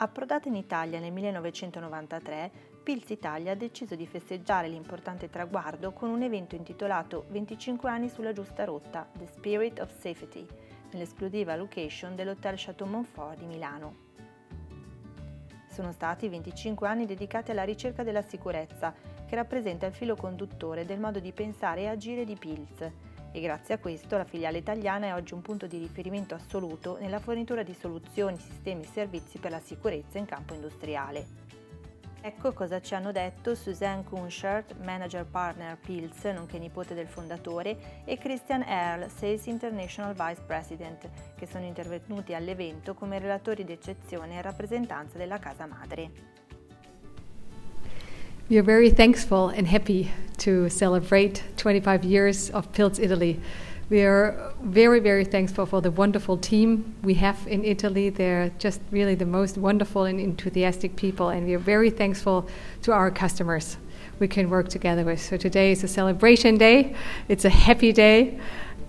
Approdata in Italia nel 1993, Pils Italia ha deciso di festeggiare l'importante traguardo con un evento intitolato 25 anni sulla giusta rotta, The Spirit of Safety, nell'esclusiva location dell'Hotel Chateau Montfort di Milano. Sono stati 25 anni dedicati alla ricerca della sicurezza, che rappresenta il filo conduttore del modo di pensare e agire di Pils, e grazie a questo la filiale italiana è oggi un punto di riferimento assoluto nella fornitura di soluzioni, sistemi e servizi per la sicurezza in campo industriale. Ecco cosa ci hanno detto Suzanne Kunschert, manager partner Pils, nonché nipote del fondatore, e Christian Earl, Sales International Vice President, che sono intervenuti all'evento come relatori d'eccezione in rappresentanza della casa madre. We are very thankful and happy to celebrate 25 years of Pilz Italy. We are very, very thankful for the wonderful team we have in Italy. They're just really the most wonderful and enthusiastic people, and we are very thankful to our customers we can work together with. So today is a celebration day, it's a happy day.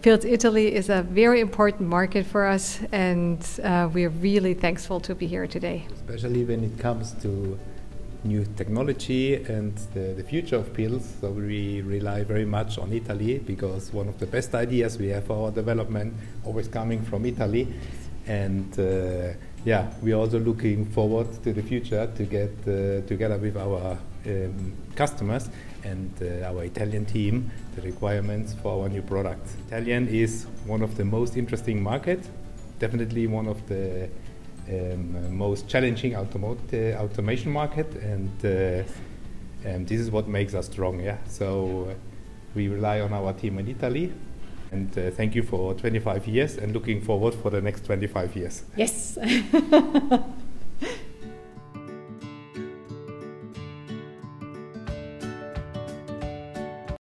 Pilz Italy is a very important market for us, and uh, we are really thankful to be here today. Especially when it comes to new technology and the, the future of Pilz. So we rely very much on Italy because one of the best ideas we have for our development always coming from Italy. And uh, yeah, we're also looking forward to the future to get uh, together with our um, customers and uh, our Italian team the requirements for our new products. Italian is one of the most interesting markets, definitely one of the um, most challenging uh, automation market, and uh, and this is what makes us strong. Yeah, so uh, we rely on our team in Italy. And uh, thank you for 25 years and looking forward for the next 25 years. Yes.